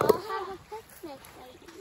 I'll have a picnic later.